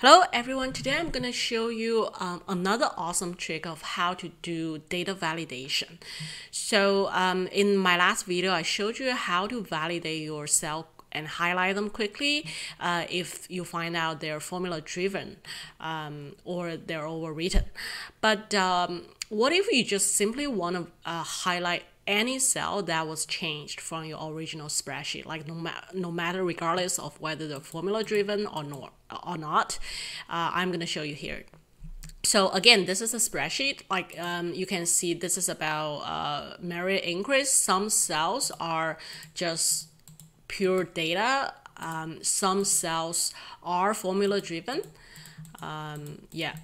Hello everyone, today I'm going to show you um, another awesome trick of how to do data validation. So um, in my last video, I showed you how to validate your cell and highlight them quickly uh, if you find out they're formula driven um, or they're overwritten. But um, what if you just simply want to uh, highlight any cell that was changed from your original spreadsheet, like no, ma no matter regardless of whether they're formula driven or not, or not uh, I'm going to show you here. So again, this is a spreadsheet. Like um, you can see, this is about uh, merit increase. Some cells are just pure data. Um, some cells are formula driven. Um, yeah.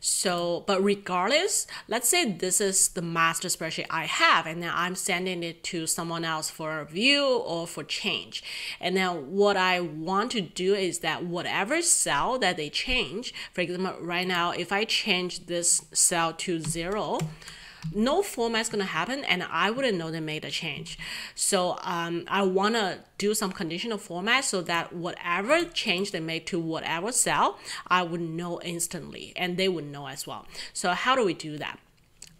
So, but regardless, let's say this is the master spreadsheet I have, and then I'm sending it to someone else for review or for change. And then what I want to do is that whatever cell that they change, for example, right now, if I change this cell to zero, no format is going to happen and I wouldn't know they made a change. So um, I want to do some conditional format so that whatever change they make to whatever cell, I would know instantly and they would know as well. So how do we do that?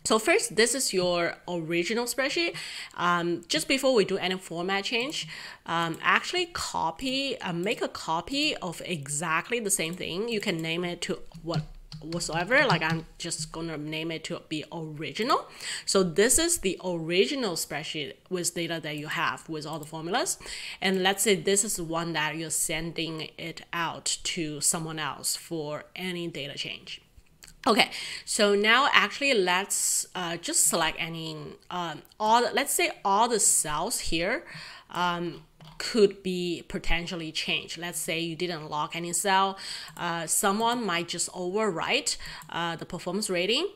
So first, this is your original spreadsheet. Um, just before we do any format change, um, actually copy, uh, make a copy of exactly the same thing. You can name it to what whatsoever like i'm just gonna name it to be original. So this is the original spreadsheet with data that you have with all the formulas. And let's say this is one that you're sending it out to someone else for any data change. Okay, so now actually let's uh, just select any, um, all, let's say all the cells here, um, could be potentially changed. Let's say you didn't lock any cell, uh, someone might just overwrite uh, the performance rating,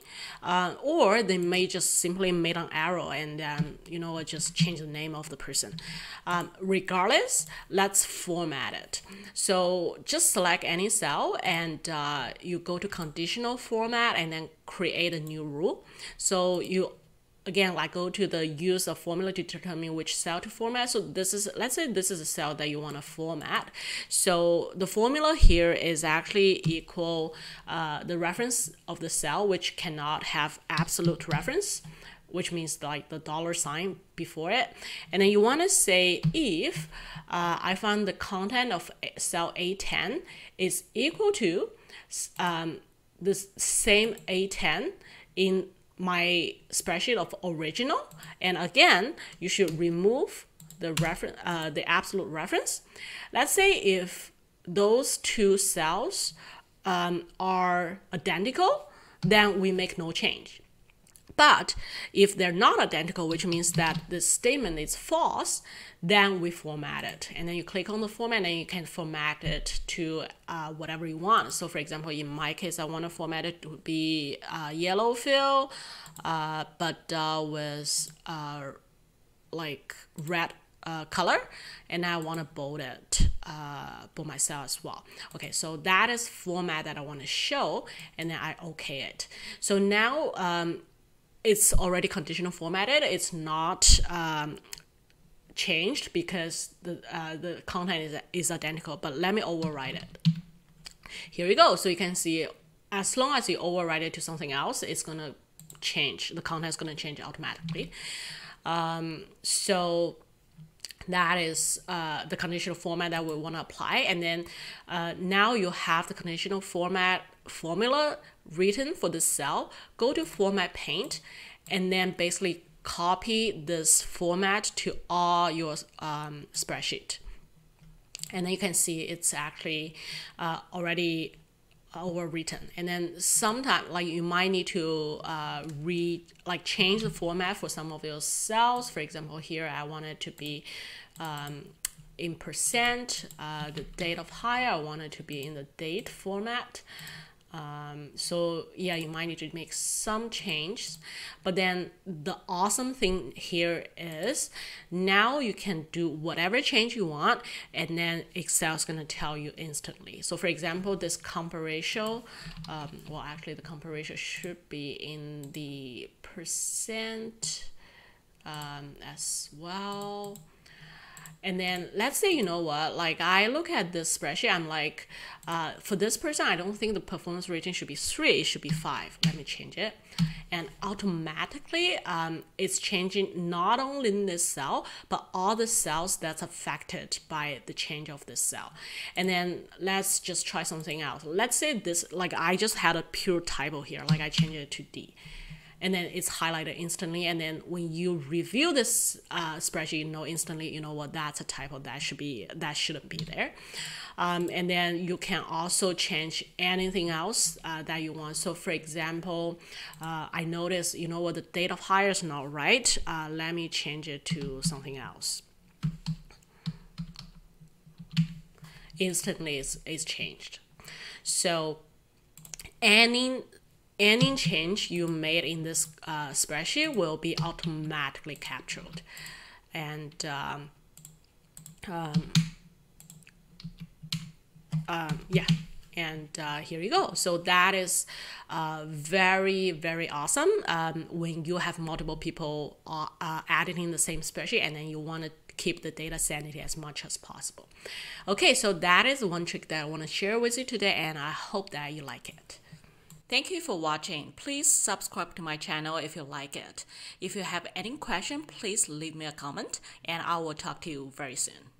uh, or they may just simply made an error and then you know just change the name of the person. Um, regardless, let's format it. So just select any cell and uh, you go to conditional format and then create a new rule. So you again, like go to the use of formula to determine which cell to format. So this is, let's say this is a cell that you want to format. So the formula here is actually equal uh, the reference of the cell, which cannot have absolute reference which means like the dollar sign before it. And then you want to say if uh, I found the content of cell A10 is equal to um, the same A10 in my spreadsheet of original. And again, you should remove the reference, uh, the absolute reference. Let's say if those two cells um, are identical, then we make no change. But if they're not identical, which means that the statement is false, then we format it. And then you click on the format and you can format it to uh, whatever you want. So for example, in my case, I want to format it to be uh, yellow fill, uh, but uh, with uh, like red uh, color and I want to bold it uh, for myself as well. Okay, so that is format that I want to show and then I okay it. So now um, it's already conditional formatted. It's not um, changed because the, uh, the content is, is identical, but let me override it. Here we go. So you can see as long as you override it to something else, it's going to change. The content is going to change automatically. Um, so that is uh, the conditional format that we want to apply. And then uh, now you have the conditional format formula written for the cell, go to format paint and then basically copy this format to all your um, spreadsheet. And then you can see it's actually uh, already overwritten. And then sometimes like you might need to uh, read, like change the format for some of your cells. For example, here I want it to be um, in percent, uh, the date of hire, I want it to be in the date format. Um, so yeah, you might need to make some changes. But then the awesome thing here is now you can do whatever change you want and then Excel is going to tell you instantly. So for example, this comp ratio, um, well actually the comp ratio should be in the percent um, as well. And then let's say, you know what, like I look at this spreadsheet, I'm like, uh, for this person, I don't think the performance rating should be three, it should be five. Let me change it. And automatically, um, it's changing not only in this cell, but all the cells that's affected by the change of this cell. And then let's just try something else. Let's say this, like I just had a pure typo here, like I changed it to D and then it's highlighted instantly. And then when you review this uh, spreadsheet, you know instantly, you know what, that's a typo that should be that shouldn't be there. Um, and then you can also change anything else uh, that you want. So for example, uh, I notice, you know what, the date of hire is not right. Uh, let me change it to something else. Instantly, it's changed. So any any change you made in this uh, spreadsheet will be automatically captured. And um, um, um, yeah, and uh, here you go. So that is uh, very, very awesome um, when you have multiple people uh, uh in the same spreadsheet and then you want to keep the data sanity as much as possible. Okay, so that is one trick that I want to share with you today and I hope that you like it. Thank you for watching. Please subscribe to my channel if you like it. If you have any question, please leave me a comment and I will talk to you very soon.